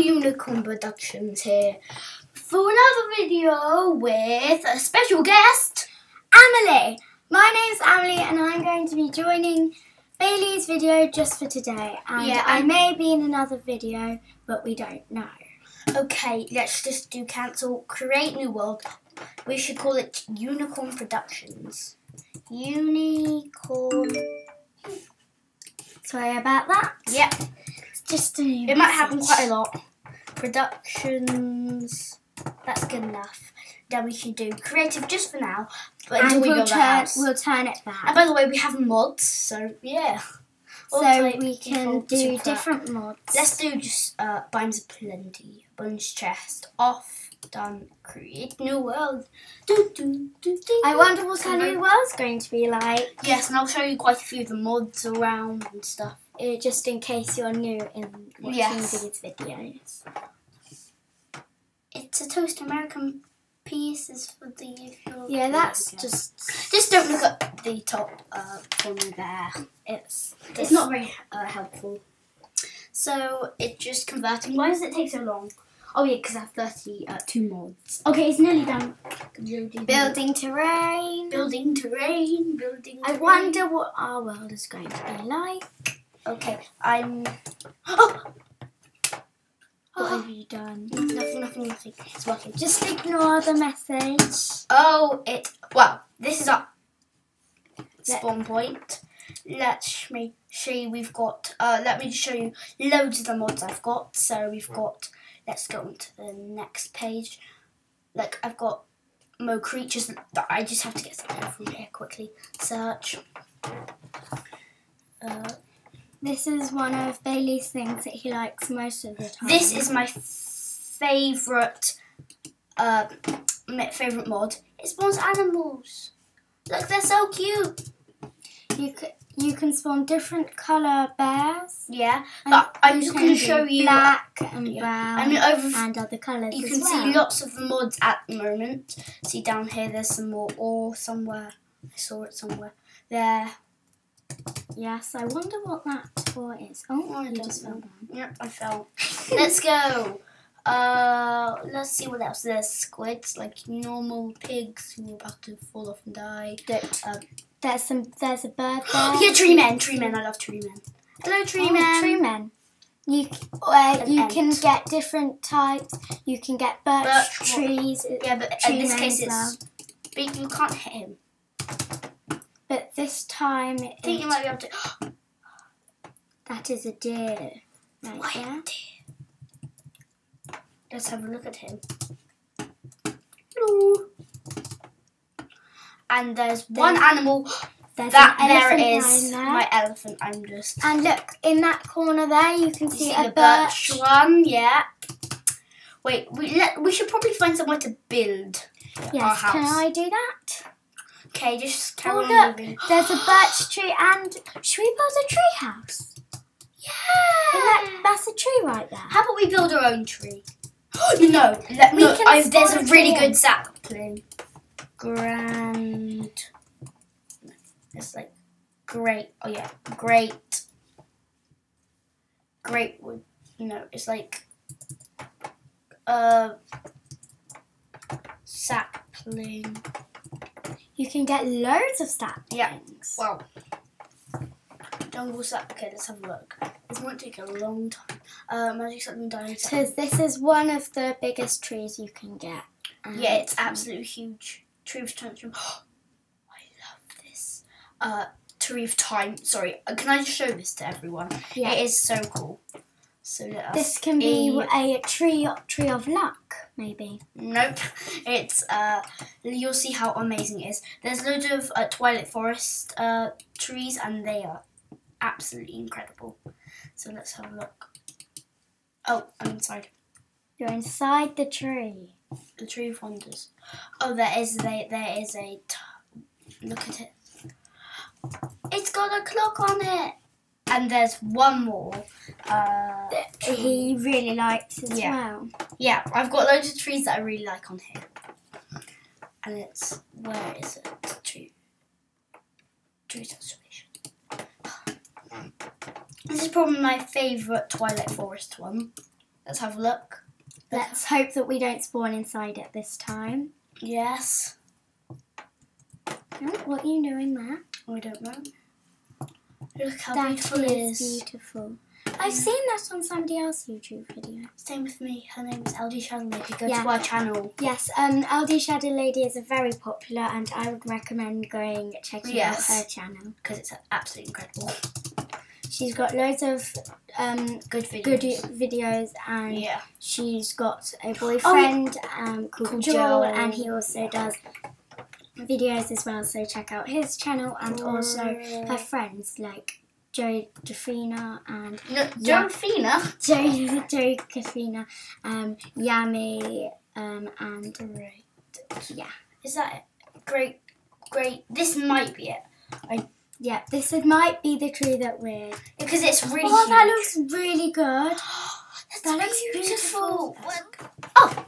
Unicorn Productions here for another video with a special guest, Amelie. My name's Amelie and I'm going to be joining Bailey's video just for today. And Yeah, I may be in another video, but we don't know. Okay, let's just do cancel, create new world. We should call it Unicorn Productions. Unicorn. Sorry about that. Yep, just a new it might happen quite a lot. Productions. That's good enough. Then we should do creative just for now. But until And we we'll turn, we'll turn it back. And by the way, we have mods, so yeah. All So we can do different mods. Let's do just uh, Biomes O' Plenty, bonus chest, off, done, create new world. Do, do, do, do, I wonder what our new world's going to be like, Yes, and I'll show you quite a few of the mods around and stuff. Uh, just in case you're new in watching Yes. these videos. It's a toast American pieces for the. Yeah, that's just Just don't look at the top uh, corner there. it's It's not very uh, helpful. So it's just converting. Why does it take so long? Oh yeah, because I have thirty-two mods. Okay, it's nearly done. Building, building terrain. building terrain, building. I wonder what our world is going to be like. Okay, I'm. Oh, What have you done? nothing, nothing, nothing. It's working. Just ignore the message. Oh, it. Well, this is our Let- spawn point. Let's me see. We've got. Uh, let me just show you loads of the mods I've got. So we've got. Let's go on to the next page. Like I've got more creatures that I just have to get something from here quickly. Search. Uh, This is one of Bailey's things that he likes most of the time. This is my favorite, uh, favorite mod. It spawns animals. Look, they're so cute. you can you can spawn different color bears. Yeah, but I'm just going to show you. black and Yeah. brown I mean, over. and other colors. you can well. see lots of the mods at the moment. See down here, there's some more ore somewhere. I saw it somewhere. There. Yes, I wonder what that for is. Oh, I just fell down. Yep, I fell. Let's go. Uh, let's see what else. There's squids, like normal pigs who are about to fall off and die. Um, there's some. There's a bird there. yeah, tree men, tree men. I love tree men. Hello, tree Oh, men. tree men. You uh, you ant. can get different types. You can get birch, Birch, trees. Yeah, but tree in this case well. it's big. You can't hit him. But this time I think you might be able to. that is a deer. Right Why there. Let's have a look at him. Hello. And there's one animal. There's That an there it elephant there. My elephant. I'm just. And look, in that corner there, you can You see, see a the birch birch. one? Yeah. Wait, we let we should probably find somewhere to build our Yes, can I do that? Okay, just carry Oh, on moving. there's a birch tree, and should we build a tree house? Yeah. That, that's a tree right there. How about we build our own tree? no, let We me. can I, there's a a really good sapling. Grand. It's like great. Oh yeah, great. Great wood. No, it's like uh sapling. You can get loads of saplings. Yeah. Wow. Jungle sap. Okay, let's have a look. This might take a long time. Uh, magic sapling dying. Because this is one of the biggest trees you can get. Yeah, it's absolutely huge. Tree of Tantrum. I love this. Uh, Tree of Time. Sorry, uh, can I just show this to everyone? Yeah. It is so cool. So let us. This can be a- a tree tree of luck, maybe. Nope. It's uh. You'll see how amazing it is. There's loads of uh, Twilight Forest uh trees, and they are absolutely incredible. So let's have a look. Oh, I'm inside You're inside the tree. the Tree of Wonders. Oh, there is a there is a. T- look at it. It's got a clock on it. And there's one more. Uh, He really likes as Yeah. well. yeah, I've got loads of trees that I really like on here. And it's where is it? Tree. Tree transformation. This is probably my favourite Twilight Forest one. Let's have a look. Let's hope that we don't spawn inside it this time. Yes. Oh, what are you doing there? I don't know. Look how That beautiful it is beautiful. I've seen that on somebody else's YouTube video. Same with me. Her name is LD Shadow Lady. Go Yeah. to our channel. Yes, um, LD Shadow Lady is a very popular, and I would recommend going checking Yes. out her channel. because it's absolutely incredible. She's got loads of um, Good videos. good videos, and Yeah. she's got a boyfriend um, called Called Joel, Joel. and he also does videos as well. So check out his channel, and also her friends like Joe Defina and No, Yeah. Josephina. Joe Joe Katrina, um, Yami, um, and Great. yeah, Is that it? Great. Great. This might be it yeah. This is, might be the tree that we're. because it's really. Oh, that looks really good. That's that looks beautiful. beautiful. Oh.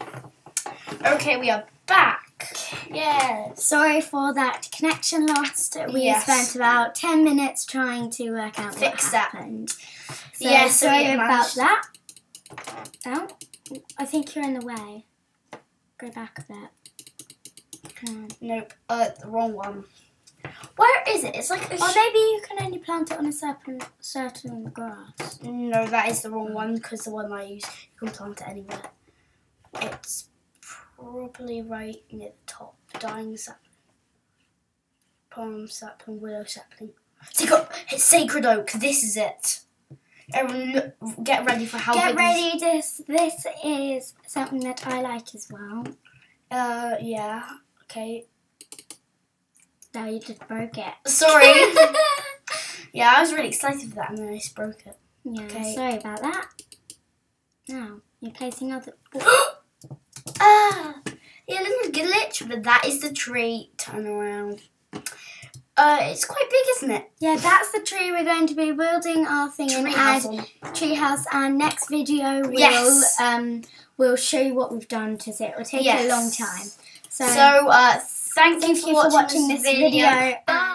Okay, we are back. Yes. Sorry for that connection lost. We Yes. spent about 10 minutes trying to work out Fix what that. happened. So Yes, sorry about that. Oh, I think you're in the way. Go back a bit. Come on. Nope. Uh, the wrong one. Where is it? It's like. Or maybe you can only plant it on a certain certain grass. no, that is the wrong one because the one I use you can plant it anywhere. It's probably right near the top. Dying sapling. Palm sapling, willow sapling. Sacred, it's sacred oak. This is it. Everyone, look, get ready for how Get ready. This this is something that I like as well. Uh, yeah. Okay. Now you just broke it. Sorry. yeah, I was really excited for that, and then I just broke it. Yeah, Okay. sorry about that. Now you're placing other. ah, yeah, little glitch, but that is the tree. Turn around. Uh, it's quite big, isn't it? Yeah, that's the tree we're going to be building our thing in Tree and house on. treehouse. And next video will Yes. um will show you what we've done to it. It will take Yes. a long time. So, So, uh, thank, thank you for watching this video. Bye.